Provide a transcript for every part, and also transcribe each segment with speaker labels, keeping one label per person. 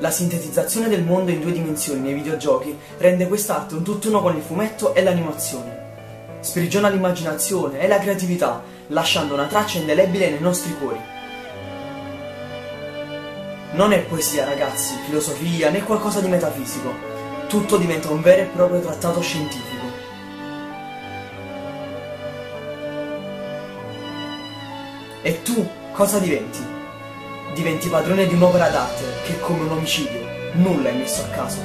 Speaker 1: La sintetizzazione del mondo in due dimensioni nei videogiochi rende quest'arte un tutt'uno con il fumetto e l'animazione. Sprigiona l'immaginazione e la creatività, lasciando una traccia indelebile nei nostri cuori. Non è poesia, ragazzi, filosofia né qualcosa di metafisico. Tutto diventa un vero e proprio trattato scientifico. E tu cosa diventi? Diventi padrone di un'opera d'arte che come un omicidio nulla è messo a caso.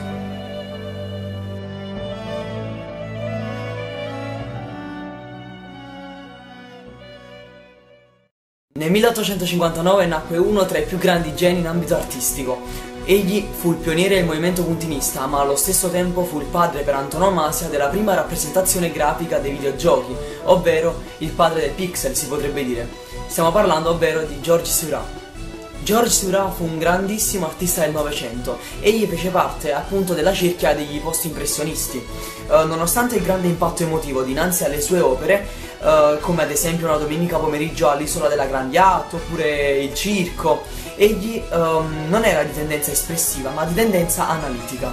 Speaker 1: Nel 1859 nacque uno tra i più grandi geni in ambito artistico. Egli fu il pioniere del movimento puntinista, ma allo stesso tempo fu il padre per antonomasia della prima rappresentazione grafica dei videogiochi, ovvero il padre del pixel si potrebbe dire. Stiamo parlando ovvero di George Seurat. Georges Seurat fu un grandissimo artista del Novecento. Egli fece parte appunto della cerchia degli post-impressionisti. Uh, nonostante il grande impatto emotivo dinanzi alle sue opere, uh, come ad esempio una domenica pomeriggio all'isola della Grandiato oppure il circo, egli um, non era di tendenza espressiva ma di tendenza analitica.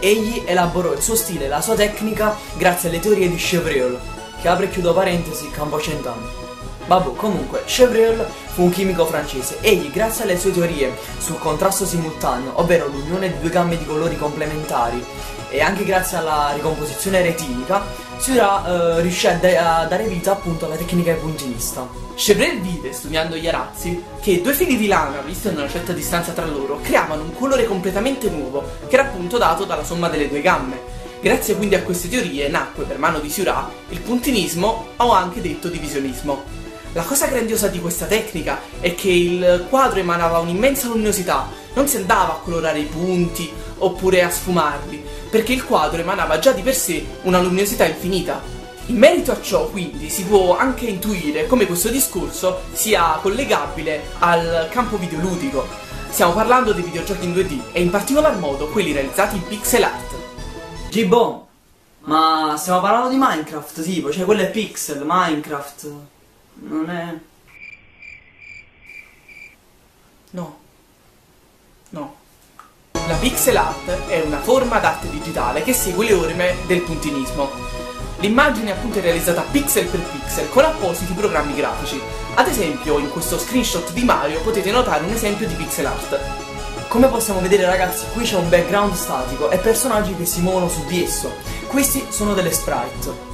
Speaker 1: Egli elaborò il suo stile e la sua tecnica grazie alle teorie di Chevreul, che apre e chiudo parentesi, campo cent'anni. Vabbè, comunque, Chevreul fu un chimico francese. Egli, grazie alle sue teorie sul contrasto simultaneo, ovvero l'unione di due gambe di colori complementari, e anche grazie alla ricomposizione retinica, Seurat eh, riuscì a, da a, dare vita appunto alla tecnica puntinista.
Speaker 2: Chevreul vide, studiando gli arazzi, che due fili di lana, visti a una certa distanza tra loro, creavano un colore completamente nuovo, che era appunto dato dalla somma delle due gambe. Grazie quindi a queste teorie nacque per mano di Seurat il puntinismo o anche detto divisionismo. La cosa grandiosa di questa tecnica è che il quadro emanava un'immensa luminosità, non si andava a colorare i punti oppure a sfumarli, perché il quadro emanava già di per sé una luminosità infinita. In merito a ciò, quindi, si può anche intuire come questo discorso sia collegabile al campo videoludico. Stiamo parlando dei videogiochi in 2D e in particolar modo quelli realizzati in pixel art.
Speaker 1: G-Bomb! Ma stiamo parlando di Minecraft, tipo, cioè quello è pixel, Minecraft non è...
Speaker 2: No. No. La pixel art è una forma d'arte digitale che segue le orme del puntinismo. L'immagine appunto è realizzata pixel per pixel con appositi programmi grafici. Ad esempio, in questo screenshot di Mario potete notare un esempio di pixel art.
Speaker 1: Come possiamo vedere ragazzi, qui c'è un background statico e personaggi che si muovono su di esso. Questi sono delle sprite.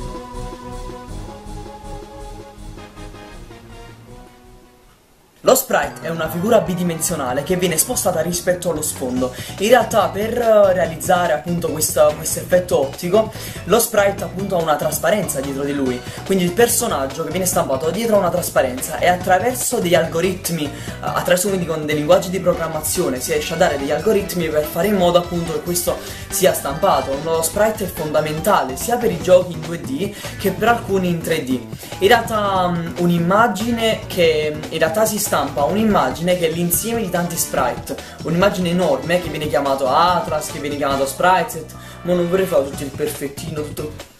Speaker 1: Sprite è una figura bidimensionale che viene spostata rispetto allo sfondo. In realtà per eh, realizzare appunto questo effetto ottico, lo sprite appunto ha una trasparenza dietro di lui. Quindi il personaggio che viene stampato dietro ha una trasparenza e attraverso degli algoritmi, eh, attraverso quindi con dei linguaggi di programmazione, si riesce a dare degli algoritmi per fare in modo appunto che questo sia stampato. Lo sprite è fondamentale sia per i giochi in 2D che per alcuni in 3D. In realtà mm, un'immagine che in realtà si stampa un'immagine che è l'insieme di tanti sprite, un'immagine enorme che viene chiamato Atlas, che viene chiamato Spriteset, ma non vorrei fare tutto il perfettino, tutto...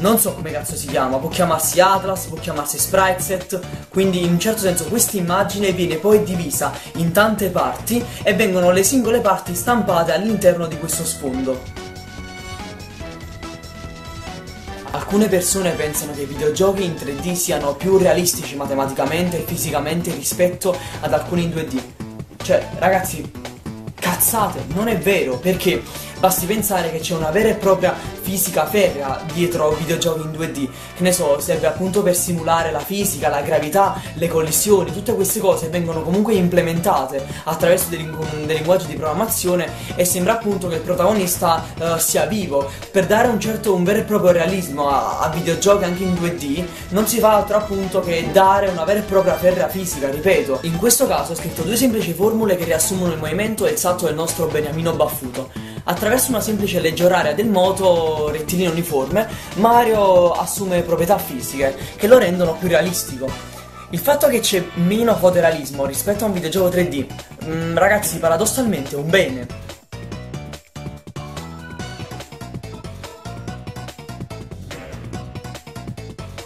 Speaker 1: Non so come cazzo si chiama, può chiamarsi Atlas, può chiamarsi Spriteset, quindi in un certo senso questa immagine viene poi divisa in tante parti e vengono le singole parti stampate all'interno di questo sfondo. Alcune persone pensano che i videogiochi in 3D siano più realistici matematicamente e fisicamente rispetto ad alcuni in 2D. Cioè, ragazzi, cazzate, non è vero, perché Basti pensare che c'è una vera e propria fisica ferrea dietro videogiochi in 2D, che ne so, serve appunto per simulare la fisica, la gravità, le collisioni, tutte queste cose vengono comunque implementate attraverso dei, dei linguaggi di programmazione e sembra appunto che il protagonista uh, sia vivo. Per dare un certo, un vero e proprio realismo a, a videogiochi anche in 2D, non si fa altro appunto che dare una vera e propria ferrea fisica, ripeto. In questo caso ho scritto due semplici formule che riassumono il movimento e il salto del nostro beniamino baffuto. Attraverso una semplice legge oraria del moto rettilineo uniforme, Mario assume proprietà fisiche che lo rendono più realistico. Il fatto che c'è meno fotorealismo rispetto a un videogioco 3D, mh, mm, ragazzi, paradossalmente è un bene.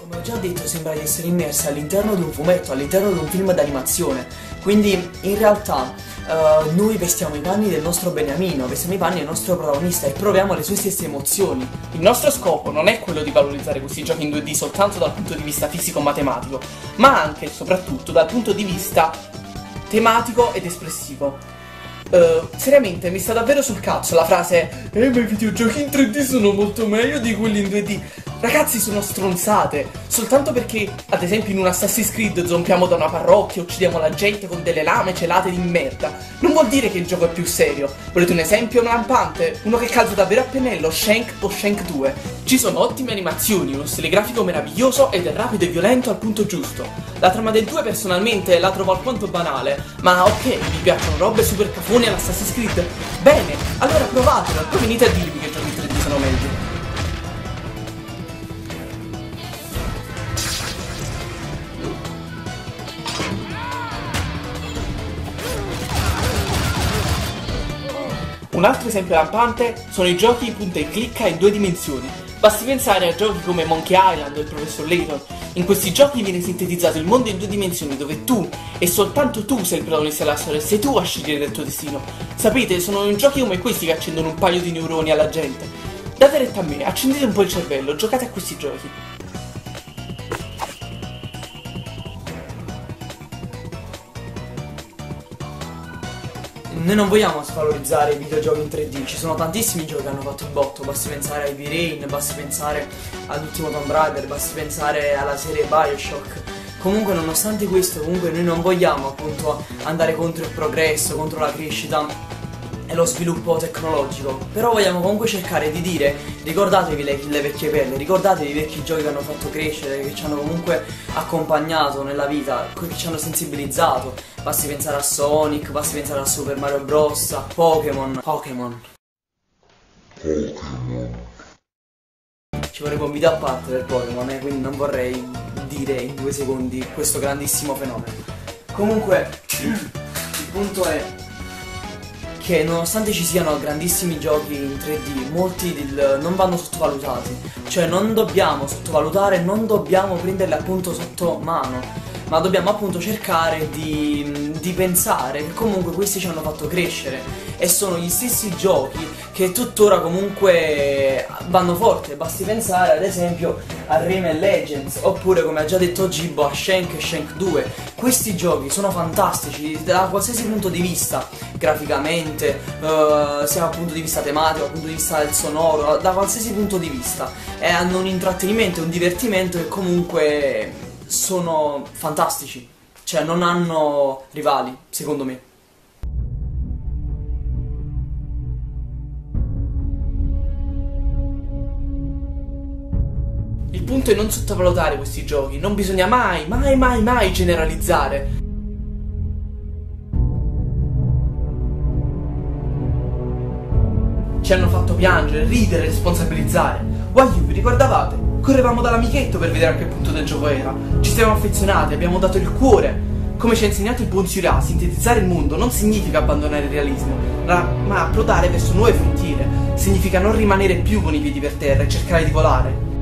Speaker 1: Come ho già detto, sembra di essere immersi all'interno di un fumetto, all'interno di un film d'animazione Quindi in realtà uh, noi vestiamo i panni del nostro beniamino, vestiamo i panni del nostro protagonista e proviamo le sue stesse emozioni.
Speaker 2: Il nostro scopo non è quello di valorizzare questi giochi in 2D soltanto dal punto di vista fisico-matematico, ma anche e soprattutto dal punto di vista tematico ed espressivo. Uh, seriamente mi sta davvero sul cazzo la frase Eh ma i videogiochi in 3D sono molto meglio di quelli in 2D Ragazzi sono stronzate. Soltanto perché ad esempio in un Assassin's Creed zompiamo da una parrocchia Uccidiamo la gente con delle lame celate di merda. Non vuol dire che il gioco è più serio. Volete un esempio lampante? Uno che calza davvero a pennello Shank o Shank 2 Ci sono ottime animazioni, uno stile grafico meraviglioso Ed è rapido e violento al punto giusto. La trama del 2 personalmente la trovo alquanto banale Ma ok, mi piacciono robe super cafoni all'Assassin's Creed. Bene, allora provatelo Poi venite a dirmi che giochi in 3D sono meglio Un altro esempio lampante sono i giochi punta e clicca in due dimensioni. Basti pensare a giochi come Monkey Island o il Professor Layton. In questi giochi viene sintetizzato il mondo in due dimensioni dove tu e soltanto tu sei il protagonista della storia e sei tu a scegliere il tuo destino. Sapete, sono giochi come questi che accendono un paio di neuroni alla gente. Date retta a me, accendete un po' il cervello, giocate a questi giochi.
Speaker 1: Noi non vogliamo svalorizzare i videogiochi in 3D, ci sono tantissimi giochi che hanno fatto il botto, basti pensare a Heavy Rain, basti pensare all'ultimo Tomb Raider, basti pensare alla serie Bioshock. Comunque nonostante questo comunque noi non vogliamo appunto andare contro il progresso, contro la crescita e lo sviluppo tecnologico. Però vogliamo comunque cercare di dire, ricordatevi le, le, vecchie pelle, ricordatevi i vecchi giochi che hanno fatto crescere, che ci hanno comunque accompagnato nella vita, che ci hanno sensibilizzato. Basti pensare a Sonic, basti pensare a Super Mario Bros, a Pokémon. Pokémon. Pokémon. Ci vorrebbe un video a parte per Pokémon, eh, quindi non vorrei dire in due secondi questo grandissimo fenomeno. Comunque, il punto è che nonostante ci siano grandissimi giochi in 3D, molti del, non vanno sottovalutati. Cioè non dobbiamo sottovalutare, non dobbiamo prenderli appunto sotto mano, ma dobbiamo appunto cercare di, di pensare che comunque questi ci hanno fatto crescere e sono gli stessi giochi che tuttora comunque vanno forte. Basti pensare ad esempio a Rayman Legends oppure come ha già detto Gibbo a Shank e Shank 2. Questi giochi sono fantastici da qualsiasi punto di vista, graficamente, uh, sia dal punto di vista tematico, dal punto di vista del sonoro, da qualsiasi punto di vista. E hanno un intrattenimento e un divertimento che comunque sono fantastici. Cioè non hanno rivali, secondo me.
Speaker 2: È non sottovalutare questi giochi, non bisogna mai, mai, mai, mai generalizzare. Ci hanno fatto piangere, ridere, responsabilizzare. Wagyu, vi ricordavate? Correvamo dall'amichetto per vedere a che punto del gioco era. Ci siamo affezionati, abbiamo dato il cuore. Come ci ha insegnato il buon Sura, sintetizzare il mondo non significa abbandonare il realismo, ma approdare verso nuove frontiere. Significa non rimanere più con i piedi per terra e cercare di volare.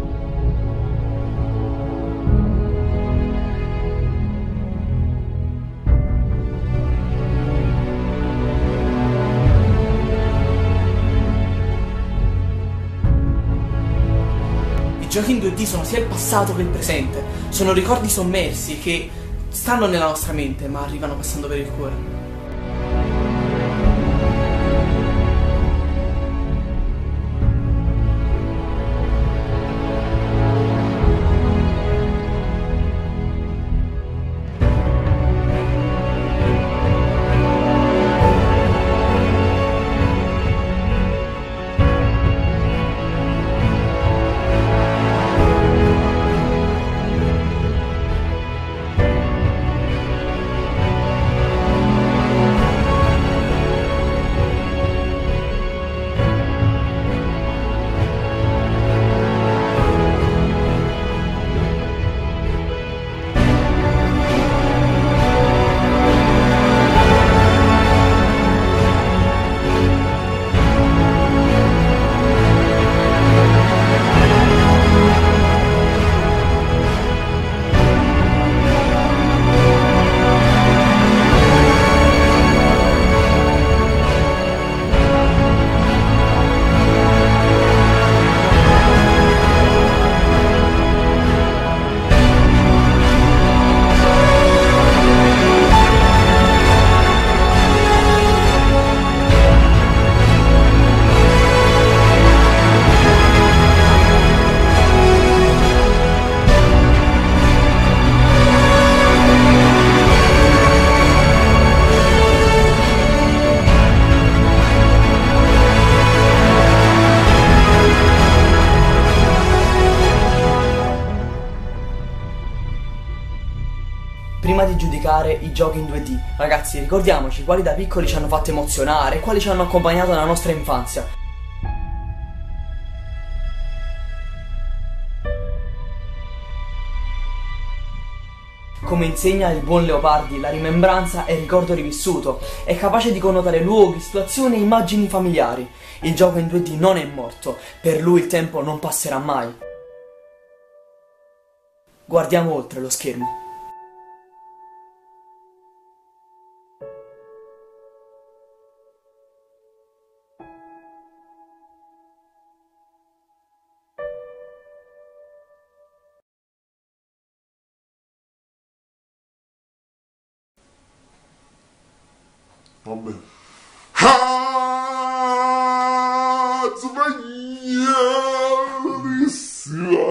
Speaker 2: Giochi in 2D sono sia il passato che il presente, sono ricordi sommersi che stanno nella nostra mente ma arrivano passando per il cuore.
Speaker 1: Giocare i giochi in 2D. Ragazzi, ricordiamoci quali da piccoli ci hanno fatto emozionare, quali ci hanno accompagnato nella nostra infanzia. Come insegna il buon Leopardi, la rimembranza è il ricordo rivissuto, è capace di connotare luoghi, situazioni e immagini familiari. Il gioco in 2D non è morto, per lui il tempo non passerà mai. Guardiamo oltre lo schermo.
Speaker 3: Amen. Hat man jedes Amen.